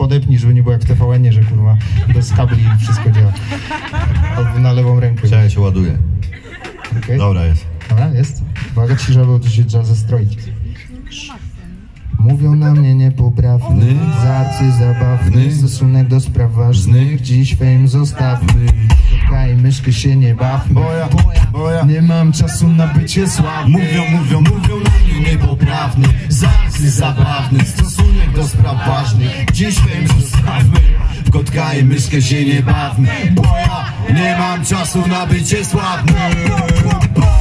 podepnij, żeby nie było jak w tvn że kurwa bez kabli wszystko działa. Albo na lewą rękę. Czekaj, się ładuje. Okej. Dobra jest. Dobra, jest. Uwaga, cisza, bo tu się trzeba zestroić. Mówią na mnie niepoprawny, zacy zabawny, stosunek do spraw ważnych, dziś fame zostawmy. Spotkaj myszkę się nie bawmy, Boja, boja. nie mam czasu na bycie sławny. Mówią, mówią, mówią niepoprawny Zacy zabawny, stosunek do spraw ważnych. Dziś fame zostawmy W kotka i myszkę się nie bawmy Bo ja nie mam czasu na bycie sławny. Bo